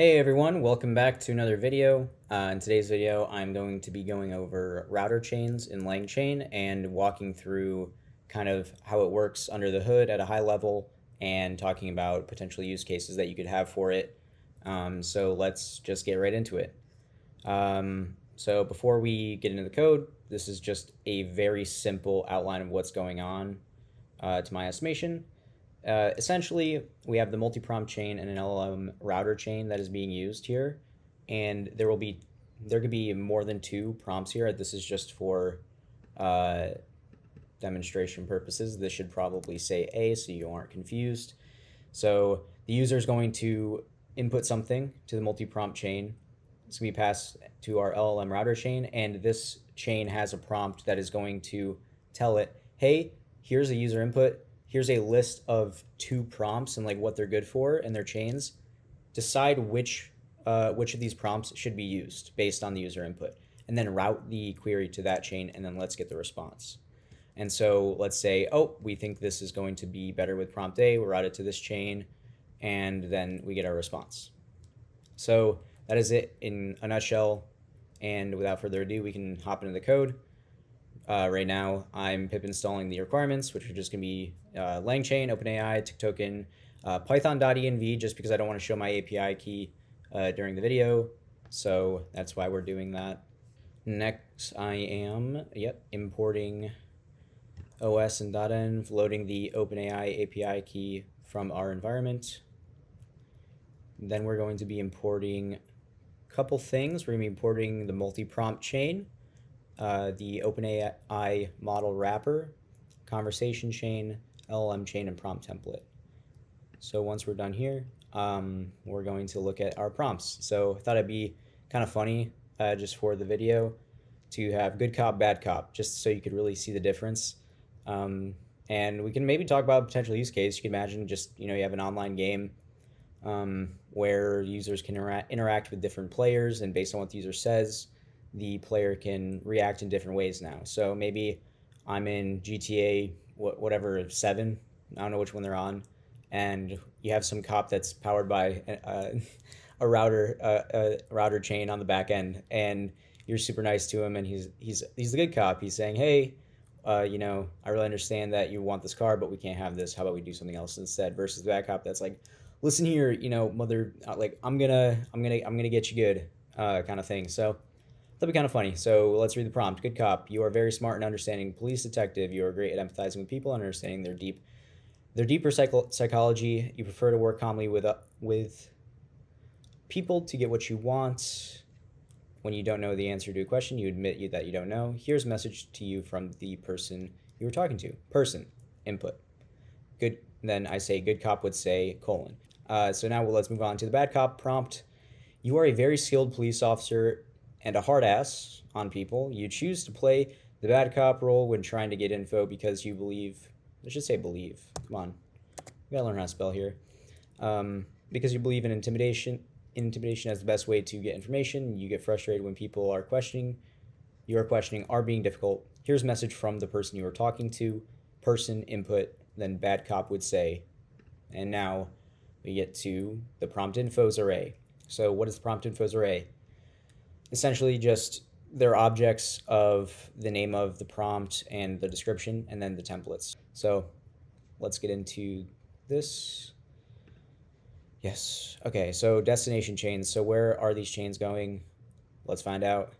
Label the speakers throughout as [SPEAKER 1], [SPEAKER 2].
[SPEAKER 1] Hey everyone, welcome back to another video. Uh, in today's video, I'm going to be going over router chains in LangChain and walking through kind of how it works under the hood at a high level and talking about potential use cases that you could have for it. Um, so let's just get right into it. Um, so before we get into the code, this is just a very simple outline of what's going on uh, to my estimation. Uh, essentially, we have the multi-prompt chain and an LLM router chain that is being used here, and there will be there could be more than two prompts here. This is just for uh, demonstration purposes. This should probably say A so you aren't confused. So the user is going to input something to the multi-prompt chain. It's going to be passed to our LLM router chain, and this chain has a prompt that is going to tell it, hey, here's a user input here's a list of two prompts and like what they're good for and their chains. Decide which uh, which of these prompts should be used based on the user input, and then route the query to that chain, and then let's get the response. And so let's say, oh, we think this is going to be better with prompt A. We route it to this chain, and then we get our response. So that is it in a nutshell. And without further ado, we can hop into the code. Uh, right now, I'm pip installing the requirements, which are just going to be uh, LangChain, OpenAI, tiktoken, uh, python-dotenv, just because I don't want to show my API key uh, during the video. So that's why we're doing that. Next, I am, yep, importing OS and .env, loading the OpenAI API key from our environment. Then we're going to be importing a couple things. We're going to be importing the multi-prompt chain, uh, the OpenAI model wrapper, conversation chain, LLM chain, and prompt template. So once we're done here, um, we're going to look at our prompts. So I thought it'd be kind of funny uh, just for the video to have good cop, bad cop, just so you could really see the difference. Um, and we can maybe talk about a potential use case. You can imagine just, you know, you have an online game um, where users can intera interact with different players, and based on what the user says, the player can react in different ways now. So maybe I'm in GTA whatever seven, I don't know which one they're on, and you have some cop that's powered by a, a router a, a router chain on the back end, and you're super nice to him, and he's he's he's the good cop. He's saying, hey. Uh, you know, I really understand that you want this car, but we can't have this. How about we do something else instead? Versus the cop that's like, listen here, you know, mother, uh, like I'm gonna, I'm gonna, I'm gonna get you good, uh, kind of thing. So That'd be kind of funny. So let's read the prompt. Good cop. You are very smart and understanding police detective. You are great at empathizing with people and understanding their deep, their deeper psycho- psychology. You prefer to work calmly with uh, with people to get what you want. When you don't know the answer to a question, you admit you, that you don't know. Here's a message to you from the person you were talking to. Person input. Good. Then I say good cop would say colon. Uh, so now well, let's move on to the bad cop prompt. You are a very skilled police officer and a hard ass on people. You choose to play the bad cop role when trying to get info because you believe, I should say believe, come on, we gotta learn how to spell here. Um, because you believe in intimidation, intimidation as the best way to get information. You get frustrated when people are questioning, you are questioning, are being difficult. Here's a message from the person you are talking to, person input, then bad cop would say, and now we get to the prompt infos array. So what is the prompt infos array? Essentially just they're objects of the name of the prompt and the description and then the templates. So let's get into this. Yes. Okay, so destination chains. So where are these chains going? Let's find out.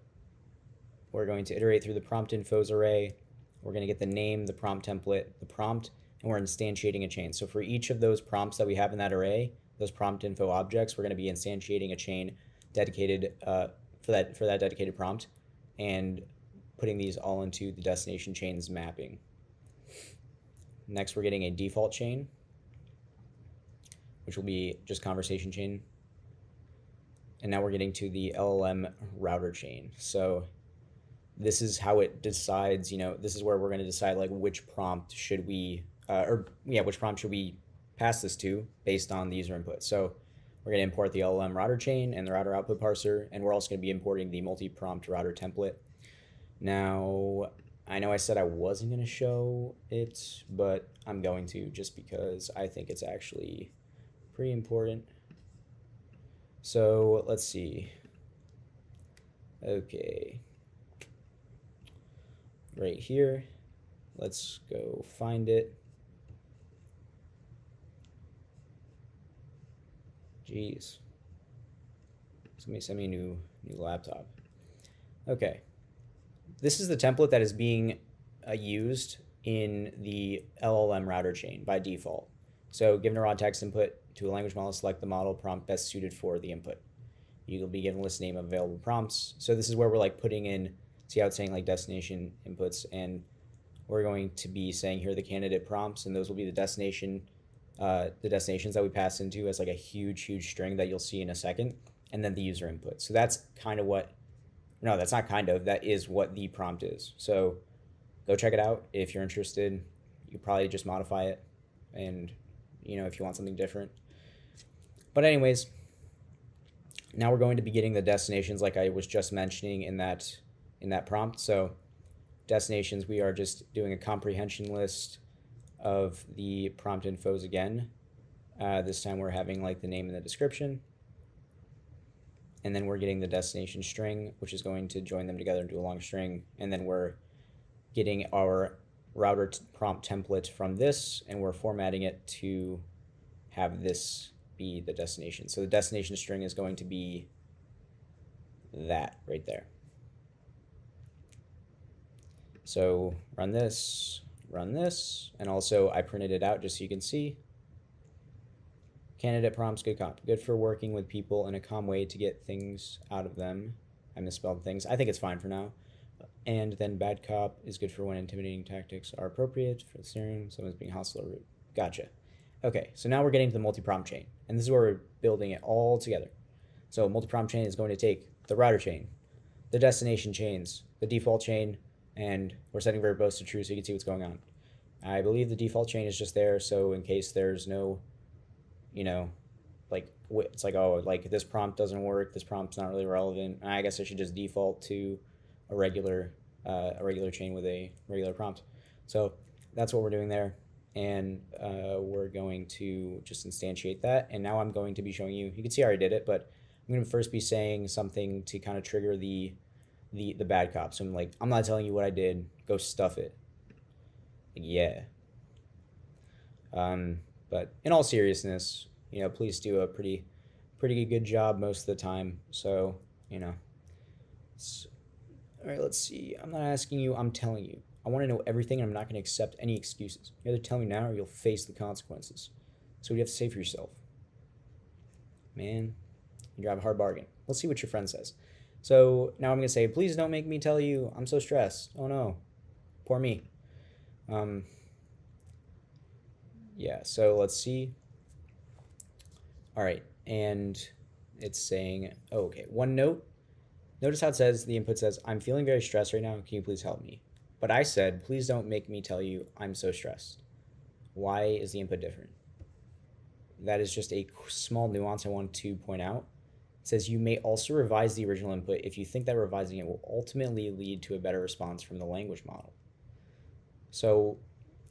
[SPEAKER 1] We're going to iterate through the prompt infos array. We're going to get the name, the prompt template, the prompt, and we're instantiating a chain. So for each of those prompts that we have in that array, those prompt info objects, we're going to be instantiating a chain dedicated uh, for that for that dedicated prompt and putting these all into the destination chains mapping. Next, we're getting a default chain, which will be just conversation chain. And now we're getting to the LLM router chain. So this is how it decides, you know, this is where we're going to decide like which prompt should we, uh, or yeah, which prompt should we pass this to based on the user input. So we're going to import the LLM router chain and the router output parser, and we're also going to be importing the multi-prompt router template. Now, I know I said I wasn't going to show it, but I'm going to just because I think it's actually pretty important. So let's see. Okay. Right here. Let's go find it. Jeez. Somebody send me a new new laptop. Okay. This is the template that is being uh, used in the LLM router chain by default. So given a raw text input to a language model, select the model prompt best suited for the input. You'll be given a list name of available prompts. So this is where we're like putting in, see how it's saying like destination inputs and we're going to be saying here are the candidate prompts and those will be the destination, uh, the destinations that we pass into as like a huge, huge string that you'll see in a second and then the user input. So that's kind of what, no, that's not kind of, that is what the prompt is. So go check it out if you're interested. You probably just modify it and you know if you want something different. But anyways, now we're going to be getting the destinations like I was just mentioning in that in that prompt. So destinations, we are just doing a comprehension list of the prompt infos again. Uh, this time we're having like the name and the description. And then we're getting the destination string, which is going to join them together into a long string. And then we're getting our router prompt template from this, and we're formatting it to have this be the destination. So the destination string is going to be that right there. So run this, run this, and also I printed it out just so you can see. Candidate prompts, good cop. Good for working with people in a calm way to get things out of them. I misspelled things. I think it's fine for now. And then bad cop is good for when intimidating tactics are appropriate for the steering, someone's being hostile or rude. Gotcha. Okay, so now we're getting to the multi-prompt chain, and this is where we're building it all together. So multi-prompt chain is going to take the router chain, the destination chains, the default chain, and we're setting verbose to true so you can see what's going on. I believe the default chain is just there, so in case there's no, you know, like it's like oh like this prompt doesn't work, this prompt's not really relevant. I guess I should just default to a regular uh, a regular chain with a regular prompt. So that's what we're doing there and uh, we're going to just instantiate that. And now I'm going to be showing you, you can see I already did it, but I'm going to first be saying something to kind of trigger the, the, the bad cop. So I'm like, I'm not telling you what I did, go stuff it. Like, yeah. Um, but in all seriousness, you know, police do a pretty, pretty good job most of the time. So, you know, all right, let's see. I'm not asking you, I'm telling you. I want to know everything, and I'm not going to accept any excuses. You either tell me now or you'll face the consequences. So you have to say for yourself? Man, you drive a hard bargain. Let's see what your friend says. So now I'm going to say, please don't make me tell you I'm so stressed. Oh no. Poor me. Um, yeah, so let's see. All right, and it's saying, oh, okay, one note. Notice how it says, the input says, I'm feeling very stressed right now. Can you please help me? But I said, please don't make me tell you I'm so stressed. Why is the input different? That is just a small nuance I want to point out. Says you may also revise the original input if you think that revising it will ultimately lead to a better response from the language model. So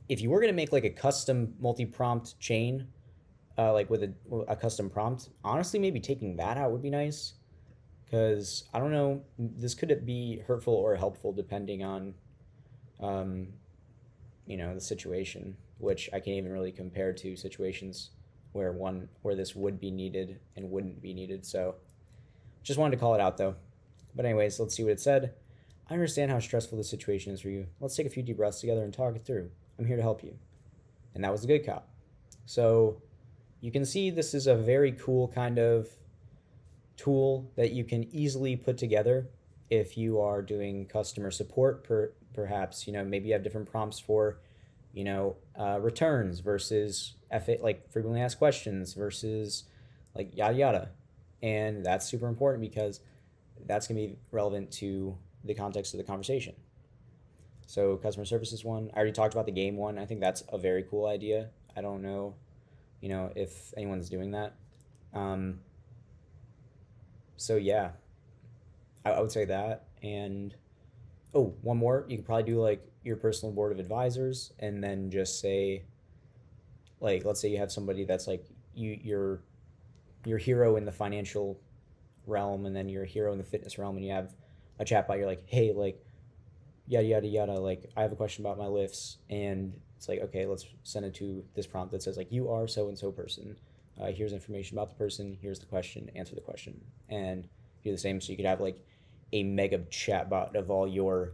[SPEAKER 1] if you were going to make like a custom multi-prompt chain, uh, like with a, a custom prompt, honestly, maybe taking that out would be nice. Because I don't know, this could be hurtful or helpful depending on um, you know, the situation, which I can't even really compare to situations where one where this would be needed and wouldn't be needed. So just wanted to call it out though. But anyways, let's see what it said. I understand how stressful the situation is for you. Let's take a few deep breaths together and talk it through. I'm here to help you. And that was the good cop. So you can see this is a very cool kind of tool that you can easily put together if you are doing customer support per, perhaps you know maybe you have different prompts for you know uh, returns versus like frequently asked questions versus like yada yada. And that's super important because that's going to be relevant to the context of the conversation. So customer services one. I already talked about the game one. I think that's a very cool idea. I don't know you know if anyone's doing that. Um, so yeah. I, I would say that and oh, one more. You could probably do like your personal board of advisors and then just say, like, let's say you have somebody that's like you you're your hero in the financial realm and then you're a hero in the fitness realm and you have a chatbot you're like hey like yada yada yada like i have a question about my lifts and it's like okay let's send it to this prompt that says like you are so and so person. Uh, here's information about the person. Here's the question. Answer the question. And do the same. So you could have like a mega chatbot of all your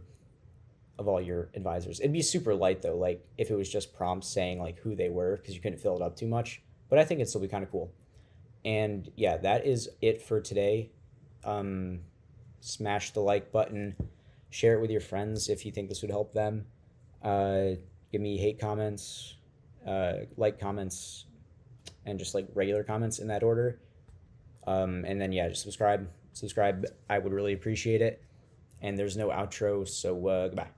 [SPEAKER 1] of all your advisors. It'd be super light though like if it was just prompts saying like who they were because you couldn't fill it up too much. But i think it'd still be kind of cool. And yeah that is it for today. Um, smash the like button. Share it with your friends if you think this would help them. Uh, give me hate comments uh, like comments and just like regular comments in that order. Um, and then yeah just subscribe subscribe. I would really appreciate it. And there's no outro so uh, goodbye